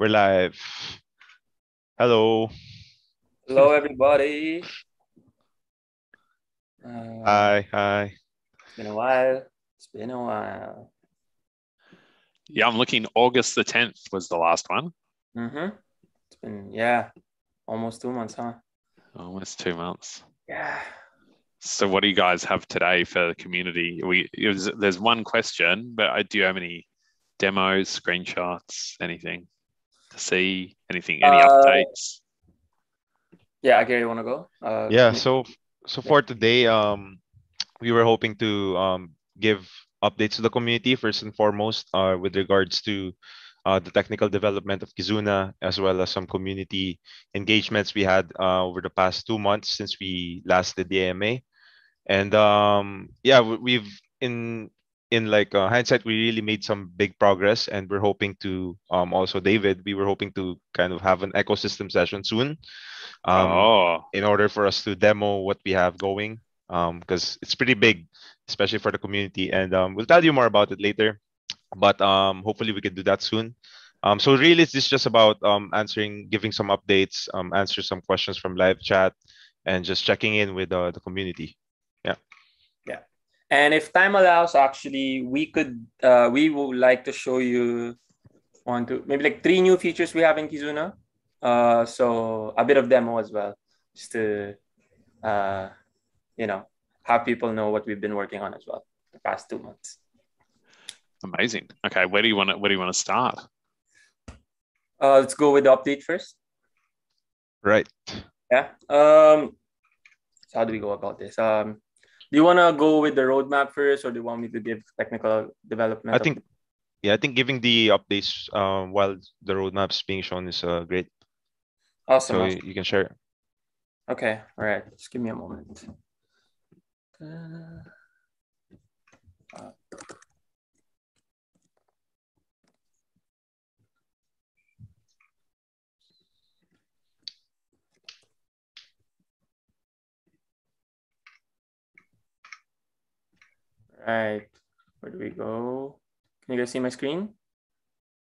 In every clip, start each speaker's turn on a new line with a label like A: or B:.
A: We're live. Hello.
B: Hello, everybody. Uh,
A: Hi. Hi.
B: It's been a while. It's been a while.
C: Yeah, I'm looking. August the 10th was the last one.
B: Mm-hmm. It's been, yeah, almost two months, huh?
C: Almost two months.
B: Yeah.
C: So, what do you guys have today for the community? We was, there's one question, but I do you have any demos, screenshots, anything to see? Anything? Any
B: Uh,
C: updates?
B: Yeah, Gary, you want to go? Uh,
A: Yeah. So so for today, um, we were hoping to um give updates to the community first and foremost, uh, with regards to uh the technical development of Kizuna as well as some community engagements we had uh over the past two months since we last did the AMA. And um yeah, we've in in like uh, hindsight, we really made some big progress, and we're hoping to um also David, we were hoping to kind of have an ecosystem session soon. Um,
C: oh,
A: in order for us to demo what we have going because it's pretty big especially for the community and um, we'll tell you more about it later but um, hopefully we can do that soon um, so really it's just about um, answering giving some updates um, answer some questions from live chat and just checking in with uh, the community
B: And if time allows, actually, we could, uh, we would like to show you one, two, maybe like three new features we have in Kizuna. Uh, so a bit of demo as well, just to, uh, you know, have people know what we've been working on as well the past two months.
C: amazing. Okay, where do you want to where do you want to start?
B: Uh, let's go with the update first.
A: right
B: Yeah. Um, so how do we go about this? Um, do you want to go with the roadmap first, or do you want me to give technical development?
A: i
B: of-
A: think yeah i think giving the updates um, while the roadmap's being shown is uh, great
B: awesome.
A: so
B: awesome.
A: you, can share
B: Okay. All right. Just give me a moment. Uh, Right. Where do we go? Can you guys see my screen?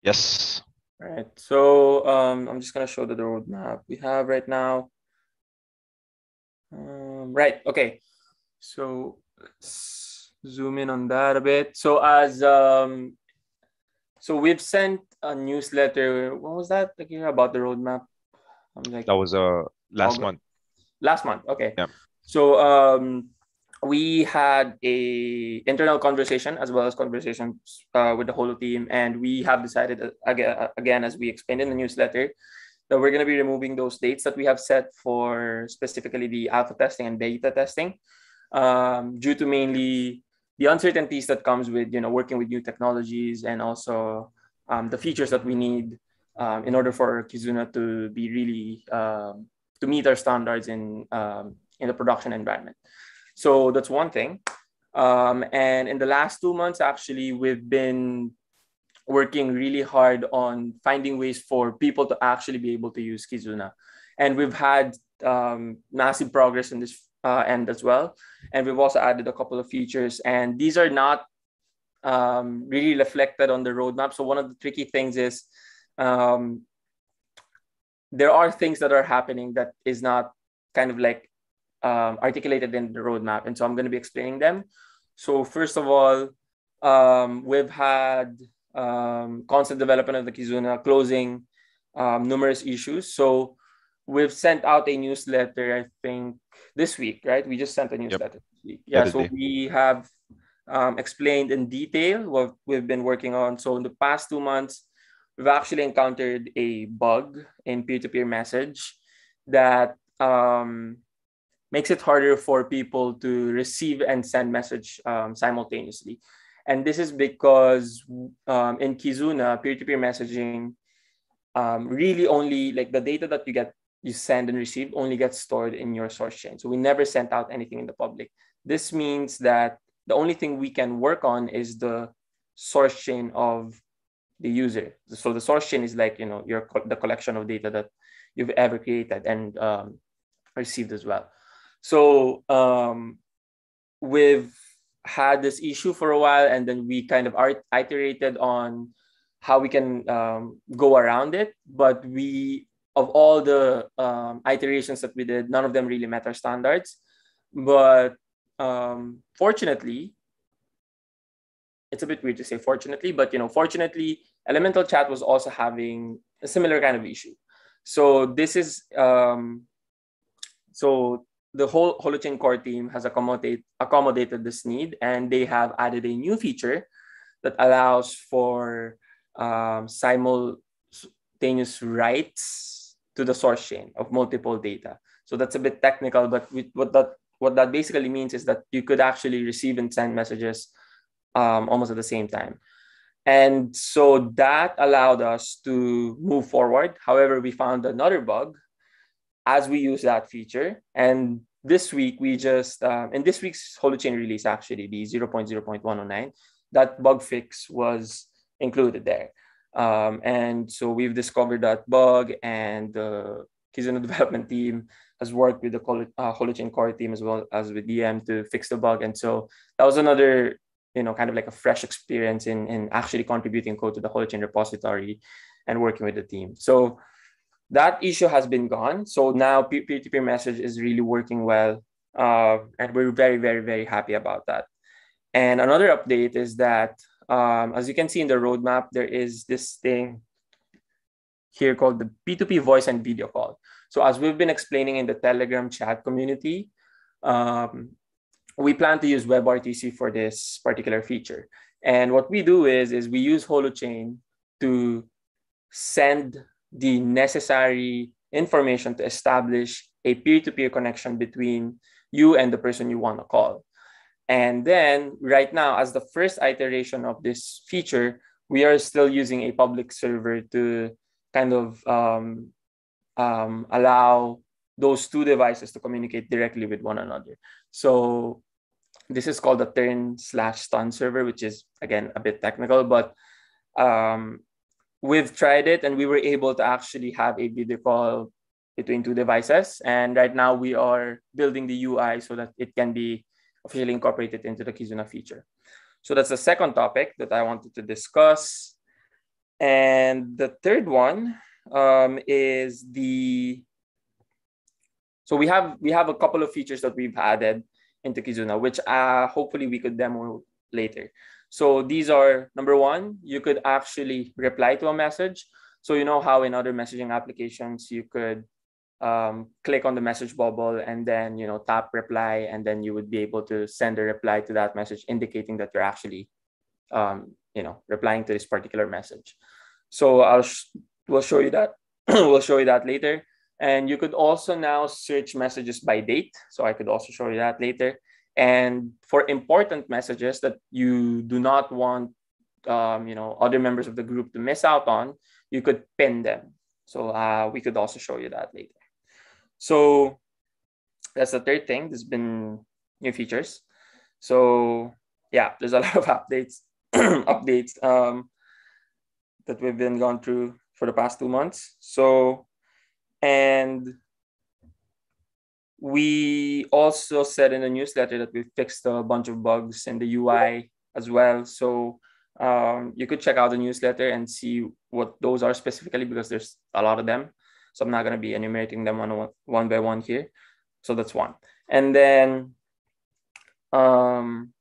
A: yes
B: All right. So um, I'm just gonna show the roadmap we have right now. Um, right. Okay. So let's zoom in on that a bit. So as um, so we've sent a newsletter. When was that? Like about the roadmap. I'm like
A: that was uh last
B: August.
A: month
B: last month. Okay.
A: Yeah.
B: So um, we had a internal conversation as well as conversations uh, with the whole team, and we have decided uh, again, again as we explained in the newsletter, that we're going to be removing those dates that we have set for specifically the alpha testing and beta testing, um, due to mainly the uncertainties that comes with you know working with new technologies and also um, the features that we need um, in order for Kizuna to be really um, to meet our standards in um, in the production environment. So that's one thing. Um, and in the last two months, actually, we've been working really hard on finding ways for people to actually be able to use Kizuna. And we've had um, massive progress in this uh, end as well. And we've also added a couple of features, and these are not um, really reflected on the roadmap. So one of the tricky things is um, there are things that are happening that is not kind of like um, articulated in the roadmap. And so I'm going to be explaining them. So first of all, um, we've had um, constant development of the Kizuna closing um, numerous issues. So we've sent out a newsletter, I think this week, right? We just sent a newsletter this week. Yeah, so we have um, explained in detail what we've been working on. So in the past two months, we've actually encountered a bug in peer-to-peer message that um, makes it harder for people to receive and send message um, simultaneously. And this is because um, in Kizuna, peer-to-peer messaging um, really only like the data that you get, you send and receive only gets stored in your source chain. So we never sent out anything in the public. This means that the only thing we can work on is the source chain of the user. So the source chain is like you know your the collection of data that you've ever created and um, received as well. So um, we've had this issue for a while, and then we kind of iterated on how we can um, go around it. But we, of all the um, iterations that we did, none of them really met our standards. But um, fortunately, it's a bit weird to say fortunately, but you know, fortunately, Elemental Chat was also having a similar kind of issue. So this is um, so the whole Holochain core team has accommodate, accommodated this need, and they have added a new feature that allows for um, simultaneous writes to the source chain of multiple data. So that's a bit technical, but what that what that basically means is that you could actually receive and send messages um, almost at the same time. And so that allowed us to move forward. However, we found another bug as we use that feature. And this week, we just, um, in this week's Holochain release, actually, the 0.0.109, that bug fix was included there. Um, and so we've discovered that bug, and the Kizuna development team has worked with the uh, Holochain core team as well as with DM to fix the bug. And so that was another, you know, kind of like a fresh experience in, in actually contributing code to the Holochain repository and working with the team. So that issue has been gone. So now peer-to-peer message is really working well. Uh, and we're very, very, very happy about that. And another update is that, um, as you can see in the roadmap, there is this thing here called the P2P voice and video call. So as we've been explaining in the Telegram chat community, um, we plan to use WebRTC for this particular feature. And what we do is, is we use Holochain to send the necessary information to establish a peer-to-peer connection between you and the person you want to call. And then right now, as the first iteration of this feature, we are still using a public server to kind of um, um, allow those two devices to communicate directly with one another. So this is called the TURN slash STUN server, which is again a bit technical, but um, we've tried it and we were able to actually have a video call between two devices. And right now we are building the UI so that it can be officially incorporated into the Kizuna feature. So that's the second topic that I wanted to discuss. And the third one um, is the so we have we have a couple of features that we've added into Kizuna, which uh, hopefully we could demo later. So these are number one, you could actually reply to a message. So you know how in other messaging applications you could um, click on the message bubble and then you know tap reply and then you would be able to send a reply to that message indicating that you're actually um, you know replying to this particular message. So I'll sh- we'll show you that we'll show you that later. And you could also now search messages by date. So I could also show you that later. And for important messages that you do not want, um, you know, other members of the group to miss out on, you could pin them. So uh, we could also show you that later. So that's the third thing. There's been new features. So yeah, there's a lot of updates, updates um, that we've been going through for the past two months. So, and we also said in the newsletter that we fixed a bunch of bugs in the UI as well. So um, you could check out the newsletter and see what those are specifically because there's a lot of them. So I'm not going to be enumerating them one, one by one here. So that's one. And then, um,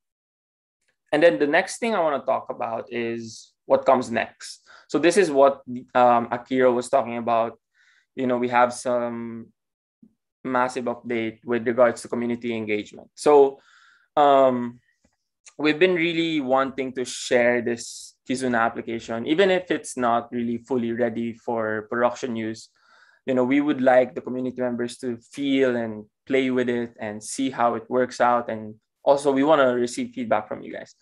B: and then the next thing I want to talk about is what comes next. So this is what um, Akira was talking about. You know, we have some massive update with regards to community engagement. So um, we've been really wanting to share this Kizuna application, even if it's not really fully ready for production use. You know, we would like the community members to feel and play with it and see how it works out. And also, we want to receive feedback from you guys.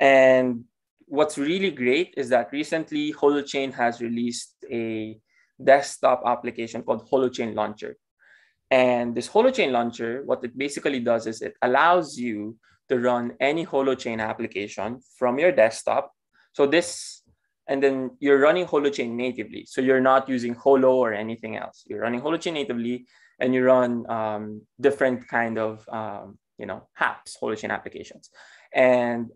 B: And what's really great is that recently Holochain has released a desktop application called Holochain Launcher. And this Holochain Launcher, what it basically does is it allows you to run any Holochain application from your desktop. So this, and then you're running Holochain natively. So you're not using Holo or anything else. You're running Holochain natively and you run um, different kind of, um, you know, apps, Holochain applications. And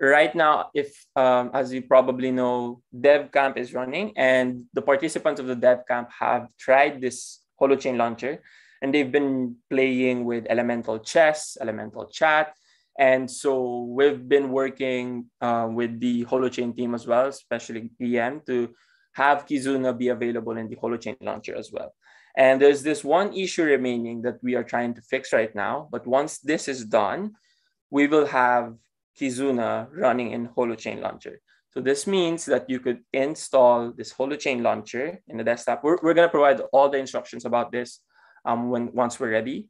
B: right now, if um, as you probably know, Dev Camp is running, and the participants of the Dev Camp have tried this Holochain launcher, and they've been playing with Elemental Chess, Elemental Chat, and so we've been working uh, with the Holochain team as well, especially EM, to have Kizuna be available in the Holochain launcher as well. And there's this one issue remaining that we are trying to fix right now. But once this is done, we will have Kizuna running in Holochain launcher. So this means that you could install this Holochain launcher in the desktop. We're, we're going to provide all the instructions about this um, when once we're ready.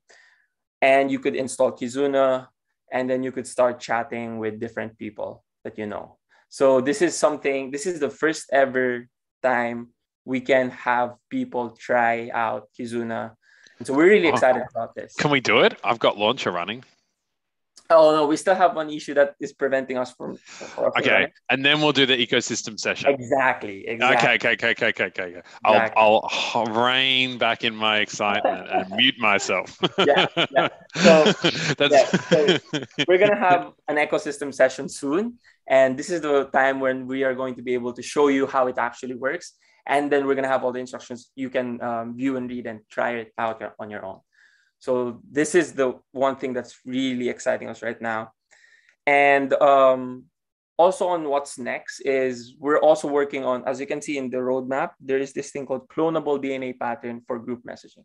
B: And you could install Kizuna, and then you could start chatting with different people that you know. So this is something, this is the first ever time we can have people try out Kizuna. And so we're really excited about this.
C: Can we do it? I've got launcher running.
B: Oh no, we still have one issue that is preventing us from. from
C: okay, running. and then we'll do the ecosystem session.
B: Exactly. Exactly.
C: Okay. Okay. Okay. Okay. Okay. okay. I'll exactly. I'll rein back in my excitement and mute myself.
B: yeah. Yeah. So, yeah, so we're gonna have an ecosystem session soon, and this is the time when we are going to be able to show you how it actually works and then we're going to have all the instructions you can um, view and read and try it out on your own so this is the one thing that's really exciting us right now. And um, also on what's next is we're also working on as you can see in the roadmap there is this thing called clonable dna pattern for group messaging.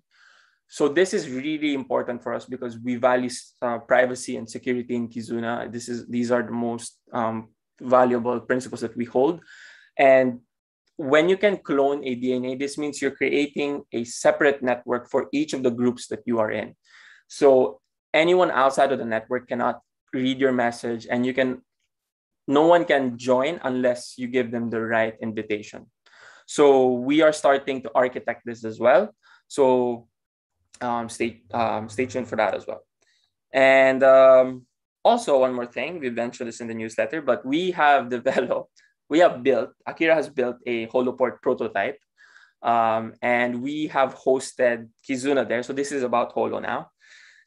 B: So this is really important for us because we value uh, privacy and security in kizuna. This is these are the most um, valuable principles that we hold. And when you can clone a DNA, this means you're creating a separate network for each of the groups that you are in. So anyone outside of the network cannot read your message and you can no one can join unless you give them the right invitation. So we are starting to architect this as well. So um, stay um, stay tuned for that as well. And um, also one more thing, we mentioned this in the newsletter, but we have developed we have built, Akira has built a Holoport prototype. Um, and we have hosted Kizuna there. So this is about Holo now.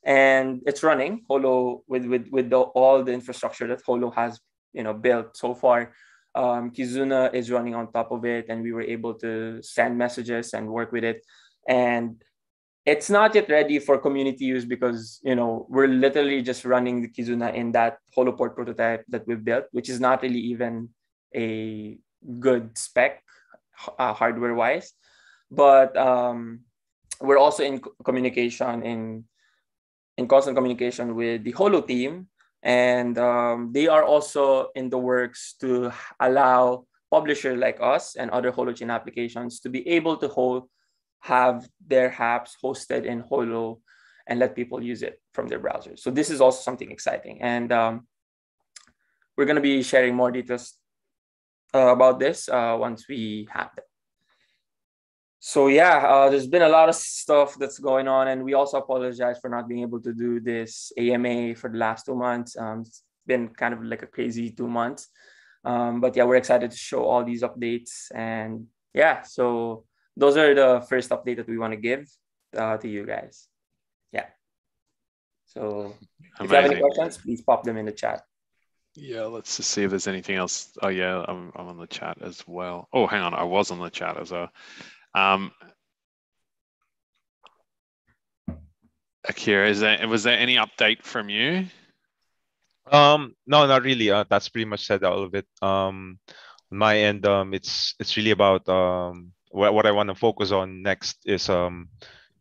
B: And it's running Holo with, with, with the, all the infrastructure that Holo has you know, built so far. Um, Kizuna is running on top of it, and we were able to send messages and work with it. And it's not yet ready for community use because you know we're literally just running the Kizuna in that Holoport prototype that we've built, which is not really even a good spec uh, hardware wise but um, we're also in communication in in constant communication with the holo team. And um, they are also in the works to allow publishers like us and other holochain applications to be able to hold have their apps hosted in holo and let people use it from their browsers. So this is also something exciting. And um, we're going to be sharing more details about this uh, once we have them. So yeah, uh, there's been a lot of stuff that's going on, and we also apologize for not being able to do this AMA for the last two months. Um, it's been kind of like a crazy two months, um, but yeah, we're excited to show all these updates, and yeah, so those are the first update that we want to give uh, to you guys. Yeah. So Amazing. if you have any questions, please pop them in the chat.
C: Yeah, let's just see if there's anything else. Oh yeah, I'm I'm on the chat as well. Oh, hang on, I was on the chat as well. Um, Akira, is there was there any update from you?
A: Um, no, not really. Uh, that's pretty much said all of it. Um, on my end, um, it's it's really about um what, what I want to focus on next is um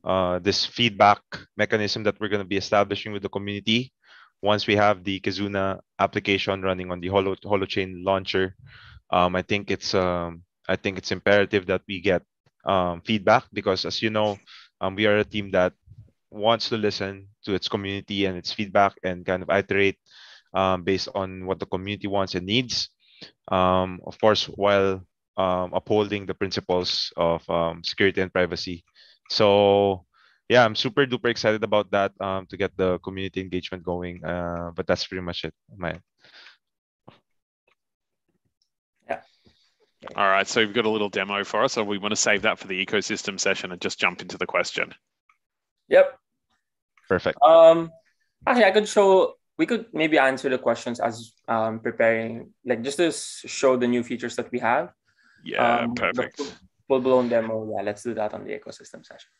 A: uh this feedback mechanism that we're going to be establishing with the community once we have the Kizuna application running on the Holo Holochain launcher, um, I think it's um, I think it's imperative that we get um, feedback because, as you know, um, we are a team that wants to listen to its community and its feedback and kind of iterate um, based on what the community wants and needs. Um, of course, while upholding the principles of security and privacy. So yeah, I'm super duper excited about that um, to get the community engagement going. Uh, but that's pretty much it. My
B: yeah.
C: All right, so we've got a little demo for us, so we want to save that for the ecosystem session and just jump into the question.
B: Yep.
A: Perfect.
B: Um, actually, I could show we could maybe answer the questions as um, preparing, like just to show the new features that we have.
C: Yeah,
B: Um,
C: perfect.
B: Full-blown demo. Yeah, let's do that on the ecosystem session.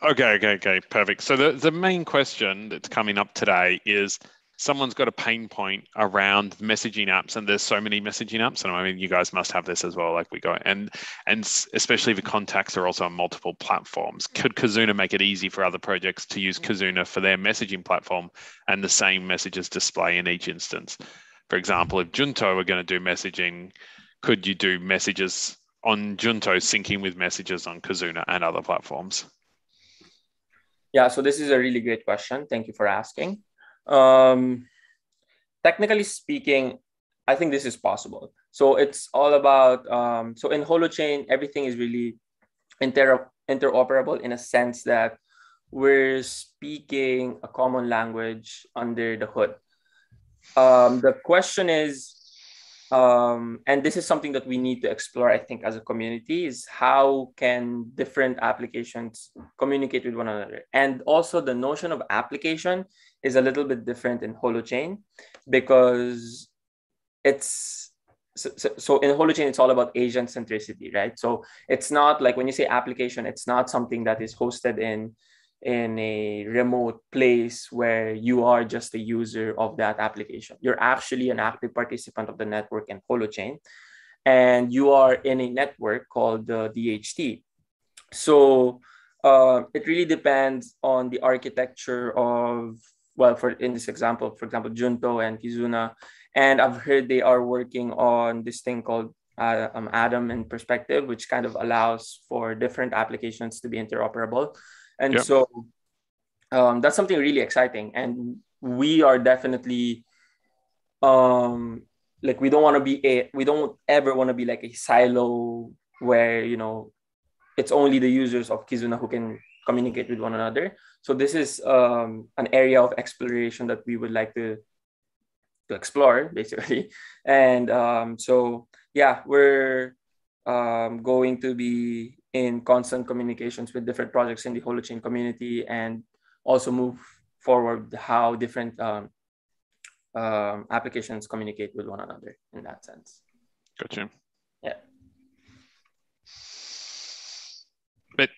C: Okay, okay, okay, perfect. So the, the main question that's coming up today is someone's got a pain point around messaging apps, and there's so many messaging apps, and I mean you guys must have this as well, like we go, and and especially the contacts are also on multiple platforms. Could Kazuna make it easy for other projects to use Kazuna for their messaging platform and the same messages display in each instance? For example, if Junto are going to do messaging, could you do messages on Junto syncing with messages on Kazuna and other platforms?
B: Yeah, so this is a really great question. Thank you for asking. Um, technically speaking, I think this is possible. So it's all about um, so in Holochain, everything is really inter- interoperable in a sense that we're speaking a common language under the hood. Um, the question is, um, and this is something that we need to explore, I think, as a community, is how can different applications communicate with one another? And also, the notion of application is a little bit different in Holochain because it's so, so, so in Holochain, it's all about agent centricity, right? So it's not like when you say application, it's not something that is hosted in in a remote place where you are just a user of that application. You're actually an active participant of the network in Holochain, and you are in a network called the DHT. So uh, it really depends on the architecture of well, for in this example, for example, Junto and Kizuna, and I've heard they are working on this thing called uh, um, Atom in Perspective, which kind of allows for different applications to be interoperable. And
C: Yep.
B: so um, that's something really exciting. And we are definitely um, like we don't want to be a we don't ever want to be like a silo where you know it's only the users of Kizuna who can communicate with one another. So this is um, an area of exploration that we would like to to explore basically. And um, so yeah, we're um, going to be in constant communications with different projects in the Holochain community and also move forward how different um, um, applications communicate with one another in that sense.
C: Gotcha.
B: Yeah.
C: But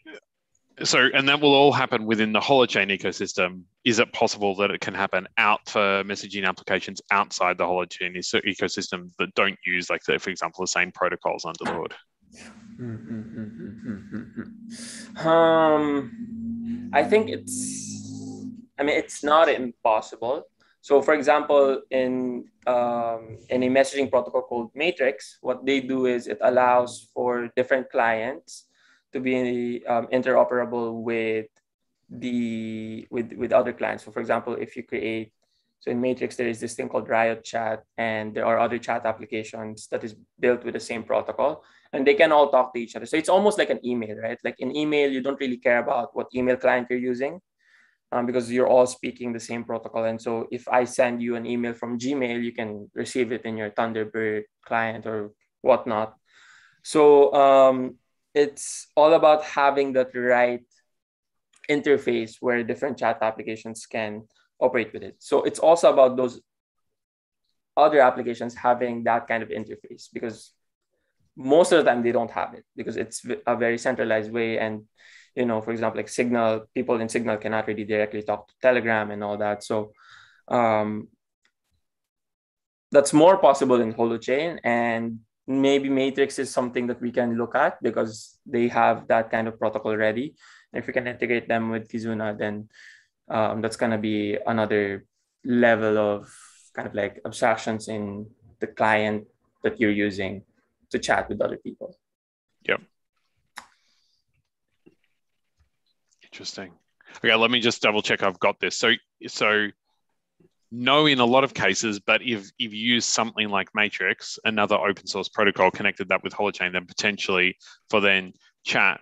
C: so, and that will all happen within the Holochain ecosystem. Is it possible that it can happen out for messaging applications outside the Holochain ecosystem that don't use, like, the, for example, the same protocols under the hood?
B: Um, I think it's, I mean, it's not impossible. So, for example, in um, in a messaging protocol called Matrix, what they do is it allows for different clients to be um, interoperable with the with with other clients. So, for example, if you create so in Matrix, there is this thing called Riot Chat, and there are other chat applications that is built with the same protocol, and they can all talk to each other. So it's almost like an email, right? Like in email, you don't really care about what email client you're using, um, because you're all speaking the same protocol. And so if I send you an email from Gmail, you can receive it in your Thunderbird client or whatnot. So um, it's all about having that right interface where different chat applications can operate with it. So it's also about those other applications having that kind of interface because most of the time they don't have it because it's a very centralized way. And you know for example like signal people in signal cannot really directly talk to telegram and all that. So um, that's more possible in holochain and maybe matrix is something that we can look at because they have that kind of protocol ready. If we can integrate them with kizuna then um, that's going to be another level of kind of like abstractions in the client that you're using to chat with other people.
C: Yep. Interesting. Okay, let me just double check I've got this. So, so no, in a lot of cases, but if, if you use something like Matrix, another open source protocol connected that with Holochain, then potentially for then chat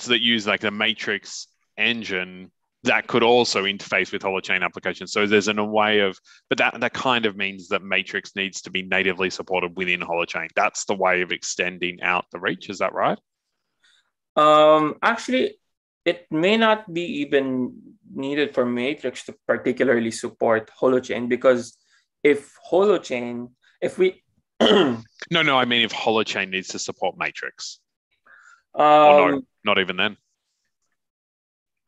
C: so that use like the Matrix engine that could also interface with holochain applications. So there's an, a way of, but that, that kind of means that Matrix needs to be natively supported within holochain. That's the way of extending out the reach. Is that right?
B: Um, actually, it may not be even needed for Matrix to particularly support Holochain because if Holochain, if we
C: no, no, I mean if Holochain needs to support Matrix.
B: um,
C: or no, not even then.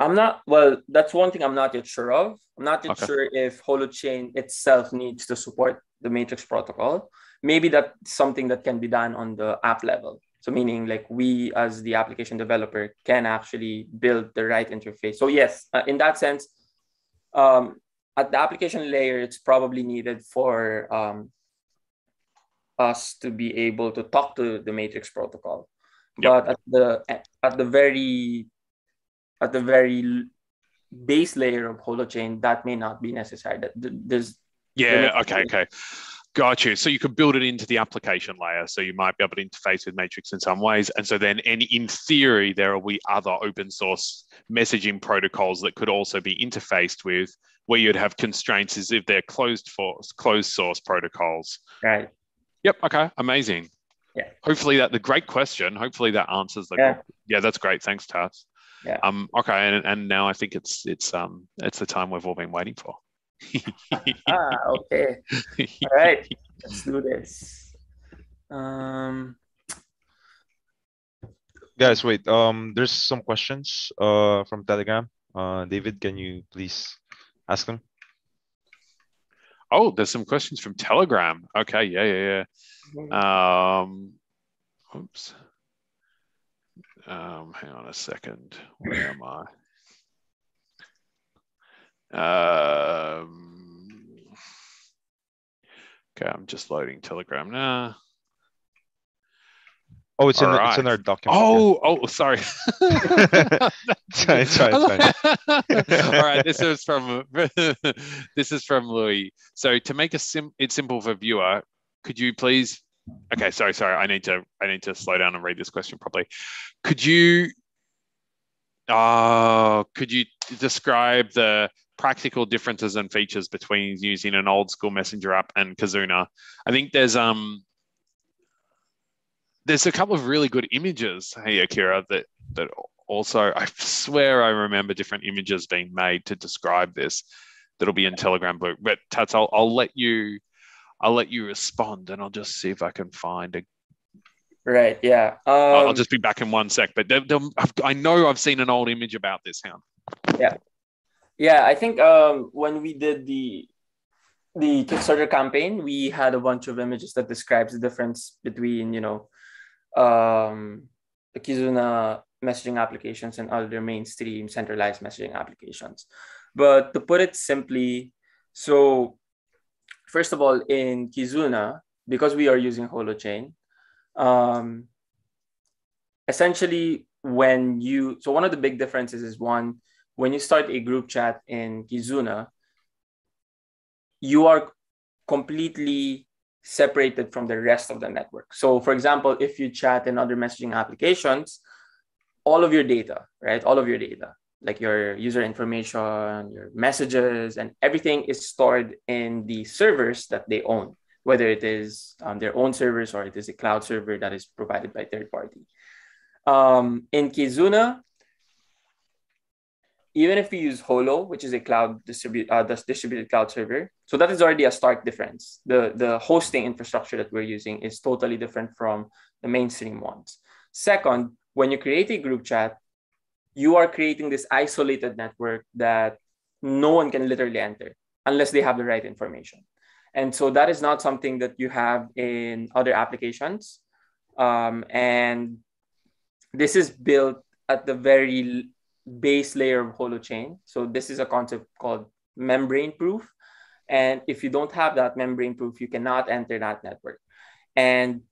B: I'm not well. That's one thing I'm not yet sure of. I'm not yet
C: Okay.
B: sure if Holochain itself needs to support the Matrix protocol. Maybe that's something that can be done on the app level. So meaning like we as the application developer can actually build the right interface. So yes, uh, in that sense, um, at the application layer, it's probably needed for um, us to be able to talk to the Matrix protocol.
C: Yep.
B: But at the at the very at the very base layer of holochain, that may not be necessary. That there's
C: Yeah, okay, okay. Got you. So you could build it into the application layer. So you might be able to interface with Matrix in some ways. And so then and in theory, there will be other open source messaging protocols that could also be interfaced with where you'd have constraints as if they're closed for closed source protocols.
B: right.
C: Yep. Okay. Amazing.
B: Yeah.
C: Hopefully that the great question. Hopefully that answers the
B: Yeah.
C: yeah. That's great. Thanks, Tats.
B: Yeah.
C: Um. Okay. And, and now I think it's it's um it's the time we've all been waiting for.
B: Ah, okay. All right. Let's do this. Um,
A: Guys, wait. Um, there's some questions uh from Telegram. Uh, David, can you please ask them?
C: Oh, there's some questions from Telegram. Okay. Yeah. Yeah. Yeah. Um. Oops. Um. Hang on a second. Where am I? Um. Okay. I'm just loading Telegram now.
A: Oh, it's in the, it's in our document. yeah.
C: Oh, oh, sorry.
A: It's fine, it's
C: All right, this is from this is from Louis. So to make a sim, it's simple for viewer. Could you please? Okay, sorry, sorry. I need to I need to slow down and read this question properly. Could you? Uh, could you describe the practical differences and features between using an old school messenger app and Kazuna? I think there's um there's a couple of really good images, hey Akira, that that also I swear I remember different images being made to describe this. That'll be in Telegram book. But Tats, I'll, I'll let you I'll let you respond and I'll just see if I can find a
B: right. Yeah. Um,
C: I'll just be back in one sec. But there- I've, I know I've seen an old image about this hound.
B: Yeah. Yeah. I think um, when we did the the Kickstarter campaign, we had a bunch of images that describes the difference between you know um, the Kizuna messaging applications and other mainstream centralized messaging applications. But to put it simply, so first of all, in Kizuna, because we are using Holochain, um, essentially when you so one of the big differences is one when you start a group chat in Kizuna, you are completely separated from the rest of the network. So, for example, if you chat in other messaging applications, all of your data, right? All of your data, like your user information, your messages, and everything is stored in the servers that they own, whether it is um, their own servers or it is a cloud server that is provided by third party. Um, in Kizuna, even if we use Holo, which is a cloud distribute uh, distributed cloud server, so that is already a stark difference. The the hosting infrastructure that we're using is totally different from the mainstream ones. Second, when you create a group chat, you are creating this isolated network that no one can literally enter unless they have the right information. And so that is not something that you have in other applications. Um, and this is built at the very base layer of holochain so this is a concept called membrane proof and if you don't have that membrane proof you cannot enter that network and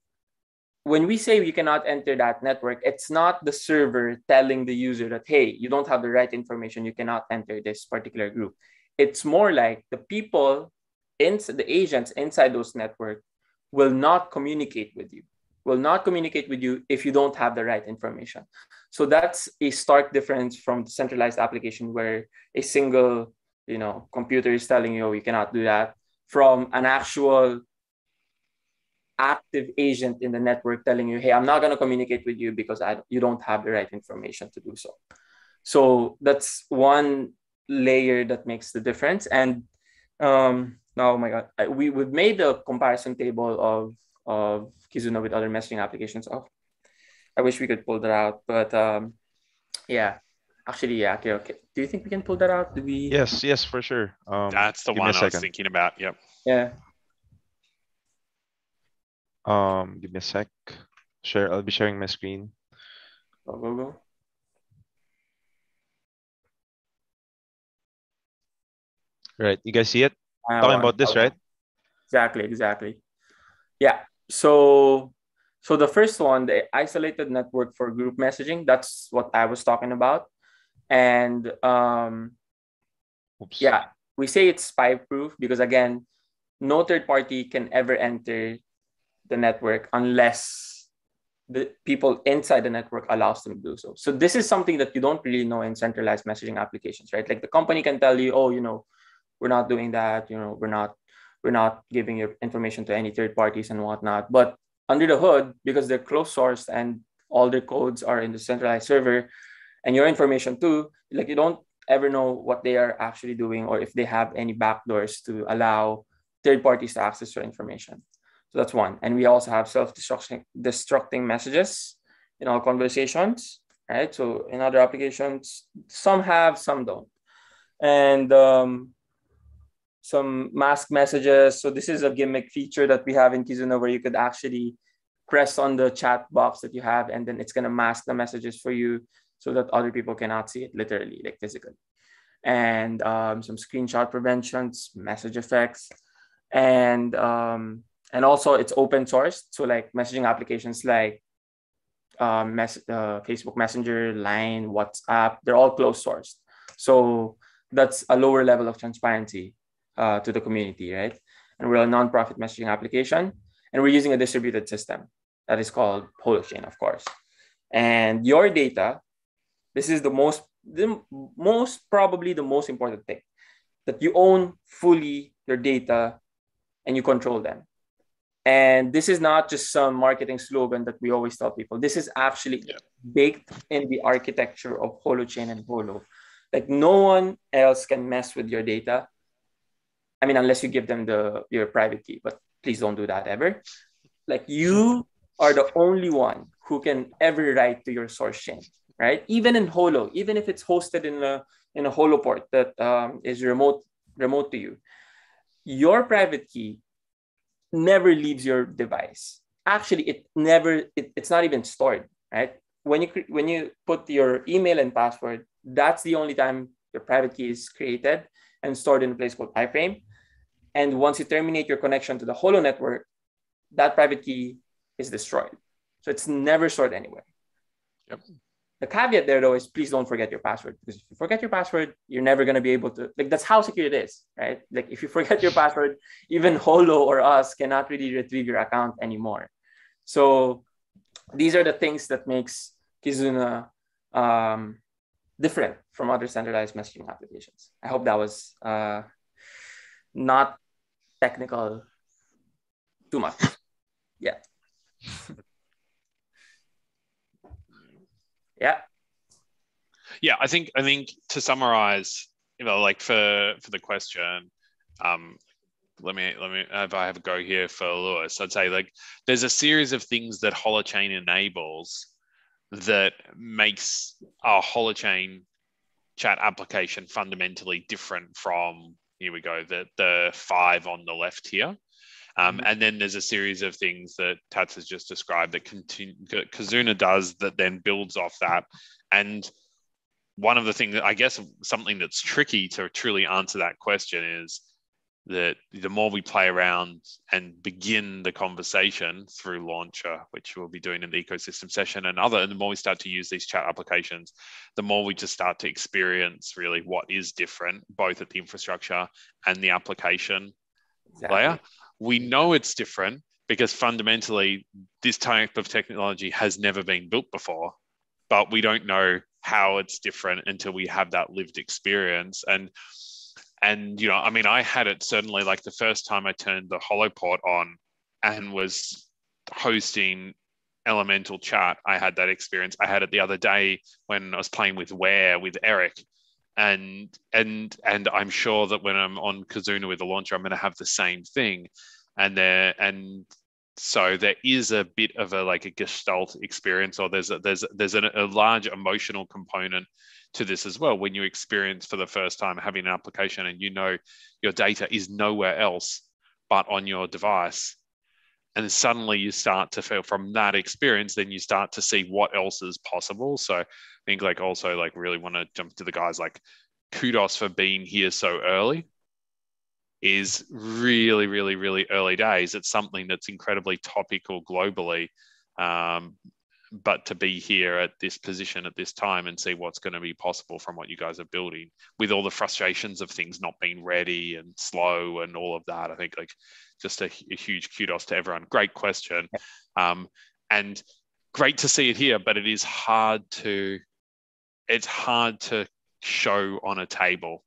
B: when we say you cannot enter that network it's not the server telling the user that hey you don't have the right information you cannot enter this particular group it's more like the people in the agents inside those network will not communicate with you will not communicate with you if you don't have the right information. So that's a stark difference from centralized application where a single, you know, computer is telling you oh, you cannot do that from an actual active agent in the network telling you, hey, I'm not going to communicate with you because I, you don't have the right information to do so. So that's one layer that makes the difference. And um, oh my god, I, we we've made a comparison table of of Kizuna with other messaging applications. Oh, I wish we could pull that out, but um, yeah, actually, yeah. Okay, okay. Do you think we can pull that out? Do we?
A: Yes, yes, for sure. Um,
C: That's the
A: give me a
C: one I was thinking about. Yep.
B: Yeah.
A: Um, give me a sec. Share. I'll be sharing my screen.
B: Go go go.
A: Right. You guys see it?
B: Ah,
A: Talking about this, right?
B: Exactly, exactly. Yeah. So so the first one, the isolated network for group messaging, that's what I was talking about. And um
A: Oops.
B: yeah, we say it's spy proof because again, no third party can ever enter the network unless the people inside the network allows them to do so. So this is something that you don't really know in centralized messaging applications, right? Like the company can tell you, oh, you know, we're not doing that, you know, we're not we're not giving your information to any third parties and whatnot. But under the hood, because they're closed sourced and all their codes are in the centralized server and your information too, like you don't ever know what they are actually doing or if they have any backdoors to allow third parties to access your information. So that's one. And we also have self-destructing destructing messages in our conversations, right? So in other applications, some have, some don't. And um, some mask messages. So this is a gimmick feature that we have in Kizuna where you could actually press on the chat box that you have and then it's going to mask the messages for you so that other people cannot see it literally, like physically. And um, some screenshot preventions, message effects, and um, and also it's open source. So like messaging applications like um, mess- uh, Facebook Messenger, Line, WhatsApp, they're all closed sourced. So that's a lower level of transparency uh, to the community, right? And we're a nonprofit messaging application, and we're using a distributed system that is called Holochain, of course. And your data, this is the most, the most probably the most important thing, that you own fully your data and you control them. And this is not just some marketing slogan that we always tell people. This is actually
C: Yeah.
B: baked in the architecture of Holochain and Holo. Like no one else can mess with your data. I mean, unless you give them the your private key, but please don't do that ever. Like you are the only one who can ever write to your source chain, right? Even in Holo, even if it's hosted in a in a Holoport that um, is remote remote to you, your private key never leaves your device. Actually, it never it, it's not even stored, right? When you when you put your email and password, that's the only time your private key is created and stored in a place called iframe. And once you terminate your connection to the Holo network, that private key is destroyed. So it's never stored anywhere.
C: Yep.
B: The caveat there though is please don't forget your password because if you forget your password, you're never gonna be able to like that's how secure it is, right? Like if you forget your password, even Holo or us cannot really retrieve your account anymore. So these are the things that makes Kizuna um, different from other standardized messaging applications. I hope that was uh, not technical too much. Yeah. yeah.
C: Yeah, I think I think to summarize, you know, like for for the question, um, let me let me if I have a go here for Lewis, I'd say like there's a series of things that Holochain enables that makes a Holochain chat application fundamentally different from here we go the the five on the left here. Um,
B: Mhm.
C: And then there's a series of things that Tats has just described that continue, Kazuna does that then builds off that. And one of the things that I guess something that's tricky to truly answer that question is that the more we play around and begin the conversation through Launcher, which we'll be doing in the ecosystem session and other, and the more we start to use these chat applications, the more we just start to experience really what is different, both at the infrastructure and the application
B: Exactly.
C: layer. We know it's different because fundamentally this type of technology has never been built before, but we don't know how it's different until we have that lived experience. And and you know, I mean, I had it certainly like the first time I turned the HoloPort on and was hosting elemental chat i had that experience i had it the other day when i was playing with where with eric and and and I'm sure that when I'm on Kizuna with the launcher, I'm going to have the same thing, and there and so there is a bit of a like a gestalt experience, or there's a, there's there's a, a large emotional component to this as well. When you experience for the first time having an application and you know your data is nowhere else but on your device and suddenly you start to feel from that experience then you start to see what else is possible. So i think like also like really want to jump to the guys like kudos for being here so early. Is really really really early days. It's something that's incredibly topical globally um, but to be here at this position at this time and see what's going to be possible from what you guys are building with all the frustrations of things not being ready and slow and all of that i think like just a, a huge kudos to everyone. Great question. Um, and great to see it here but it is hard to it's hard to show on a table.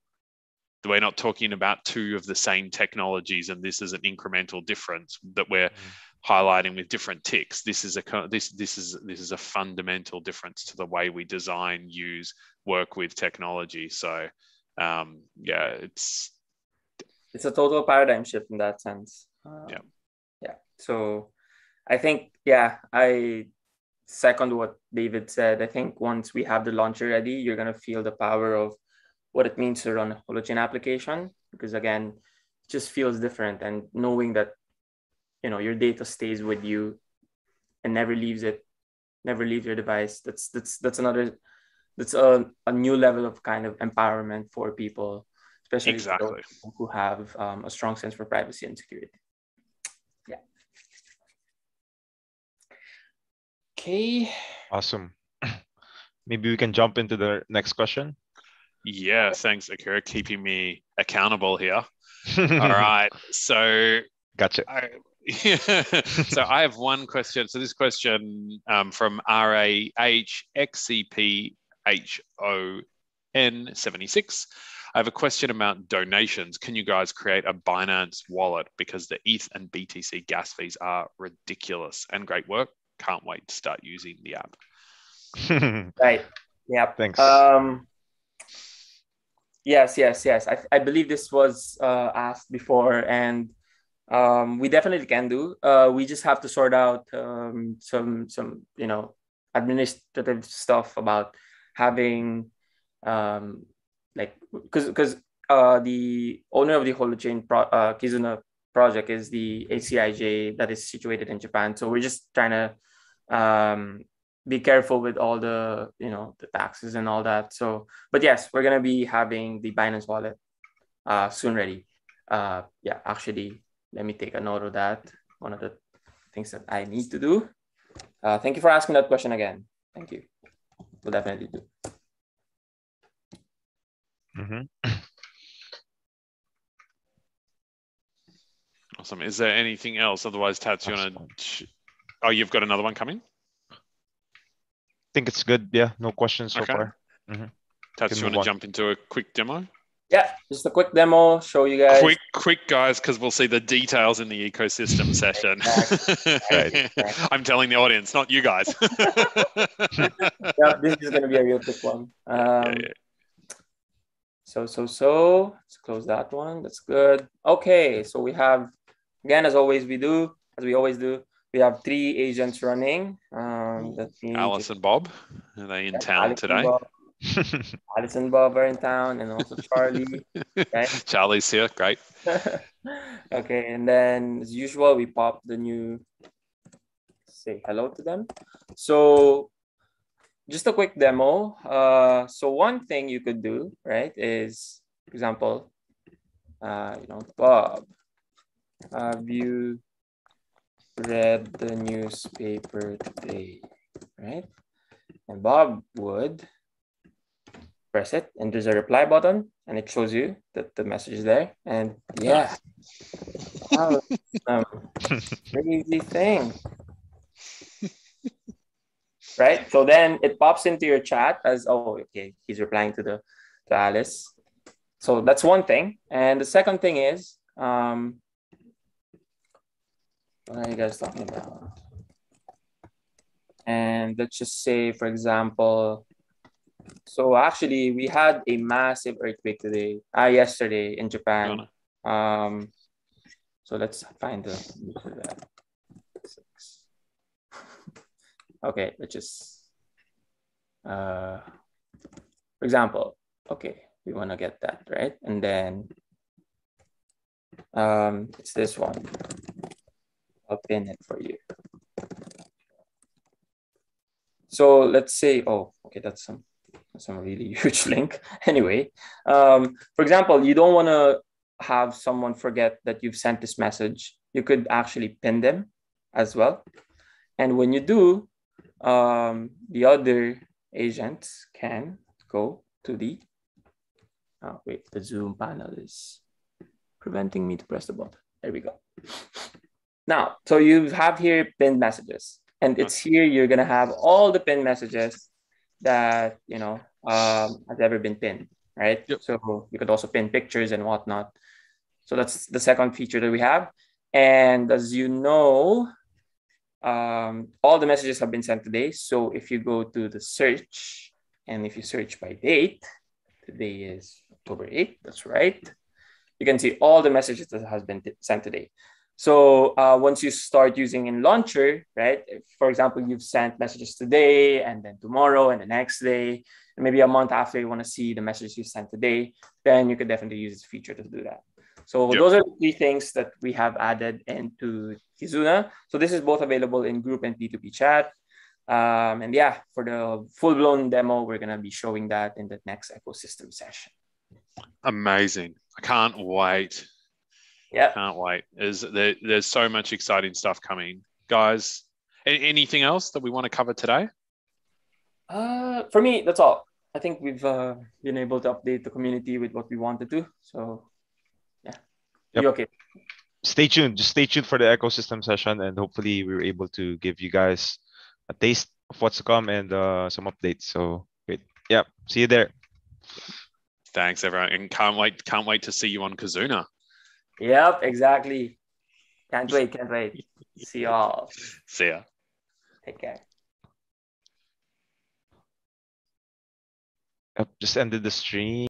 C: We're not talking about two of the same technologies and this is an incremental difference that we're mm highlighting with different ticks. This is a this this is this is a fundamental difference to the way we design, use, work with technology. So um, yeah, it's
B: it's a total paradigm shift in that sense. Um,
C: yeah,
B: yeah. So I think yeah, I second what David said. I think once we have the launcher ready, you're gonna feel the power of what it means to run a holochain application because again, it just feels different and knowing that you know your data stays with you and never leaves it never leaves your device that's that's that's another that's a, a new level of kind of empowerment for people especially
C: exactly.
B: who have um, a strong sense for privacy and security. Yeah. Okay.
A: Awesome. Maybe we can jump into the next question.
C: Yeah thanks akira keeping me accountable here. All right so
A: gotcha.
C: I, so I have one question. So this question um, from R A H X C P H O N 76. I have a question about donations. Can you guys create a Binance wallet because the ETH and BTC gas fees are ridiculous and great work. Can't wait to start using the app.
B: right. Yeah.
A: Thanks.
B: Um, yes, yes, yes. I, I believe this was uh, asked before, and um, we definitely can do. Uh, we just have to sort out um, some some you know administrative stuff about having um, like because because uh, the owner of the holochain pro, uh, Kizuna project is the ACIJ that is situated in Japan. So we're just trying to um, be careful with all the you know the taxes and all that. So but yes, we're gonna be having the Binance wallet uh, soon ready. Uh, yeah, actually let me take a note of that. One of the things that I need to do. Uh, thank you for asking that question again. Thank you. We'll definitely do.
A: Mm-hmm.
C: Awesome. Is there anything else? Otherwise, Tats, you want to? Oh, you've got another one coming.
A: I think it's good. Yeah, no questions so
C: Okay.
A: far. Mm-hmm.
C: Tats, you want to jump into a quick demo?
B: Yeah, just a quick demo, show you guys.
C: Quick, quick, guys, because we'll see the details in the ecosystem session.
A: Right.
C: I'm telling the audience, not you guys.
B: Yeah, this is gonna be a real quick one. Um,
C: Yeah, yeah.
B: So, so, so, let's close that one. That's good. Okay, so we have, again, as always, we do, as we always do, we have three agents running. Um, that means
C: Alice and Bob, are they in
B: Yeah,
C: town
B: and
C: today?
B: Alice and Bob are in town, and also Charlie. right?
C: Charlie's here, great.
B: okay, and then as usual, we pop the new say hello to them. So just a quick demo. Uh, so one thing you could do, right, is for example, uh, you know, Bob, have you read the newspaper today? Right? And Bob would press it and there's a reply button and it shows you that the message is there. And yeah, wow, um, crazy thing. Right? So then it pops into your chat as oh, okay, he's replying to the to Alice. So that's one thing. And the second thing is, um, what are you guys talking about? And let's just say, for example, So actually, we had a massive earthquake today, uh, yesterday in Japan. Um, so let's find the for that. Okay, let's just, uh, for example, okay, we want to get that, right? And then um, it's this one. I'll pin it for you. So let's say, oh, okay, that's some some really huge link. Anyway, um, for example, you don't want to have someone forget that you've sent this message. You could actually pin them as well. And when you do, um, the other agents can go to the, oh wait, the Zoom panel is preventing me to press the button. There we go. Now, so you have here pinned messages and it's here you're gonna have all the pinned messages that, you know, um, has ever been pinned, right?
C: Yep.
B: So you could also pin pictures and whatnot. So that's the second feature that we have. And as you know, um, all the messages have been sent today. So if you go to the search and if you search by date, today is October 8th, that's right. You can see all the messages that has been sent today. So uh, once you start using in Launcher, right? If, for example, you've sent messages today and then tomorrow and the next day, and maybe a month after you want to see the messages you sent today, then you could definitely use this feature to do that. So
C: Yep.
B: those are the three things that we have added into Kizuna. So this is both available in group and P2P chat. Um, and yeah, for the full-blown demo, we're gonna be showing that in the next ecosystem session.
C: Amazing. I can't wait.
B: Yeah.
C: Can't wait. Is there, there's so much exciting stuff coming. Guys, anything else that we want to cover today?
B: Uh, for me, that's all. I think we've uh, been able to update the community with what we wanted to. So
A: Yep.
B: you okay?
A: Stay tuned. Just stay tuned for the ecosystem session, and hopefully we were able to give you guys a taste of what's to come and uh, some updates. So great. Yeah. See you there.
C: Thanks, everyone. And can't wait, can't wait to see you on Kizuna.
B: Yep, exactly. Can't wait, can't wait. See you all.
C: See ya.
B: Take care.
A: Yep, Just ended the stream.